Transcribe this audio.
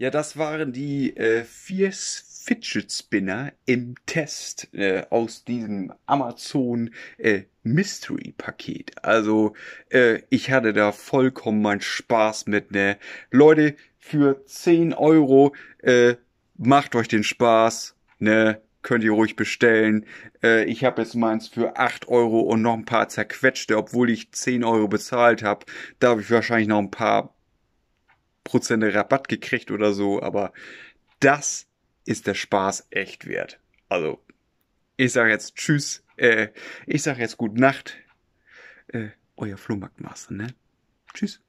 Ja, das waren die äh, vier Fidget Spinner im Test äh, aus diesem Amazon äh, Mystery Paket. Also äh, ich hatte da vollkommen meinen Spaß mit. Ne? Leute, für 10 Euro äh, macht euch den Spaß. Ne? Könnt ihr ruhig bestellen. Äh, ich habe jetzt meins für 8 Euro und noch ein paar zerquetschte, obwohl ich 10 Euro bezahlt habe. Da habe ich wahrscheinlich noch ein paar Prozente Rabatt gekriegt oder so, aber das ist der Spaß echt wert. Also, ich sage jetzt Tschüss, äh, ich sage jetzt Gute Nacht, äh, euer Flohmarktmaster, ne? Tschüss.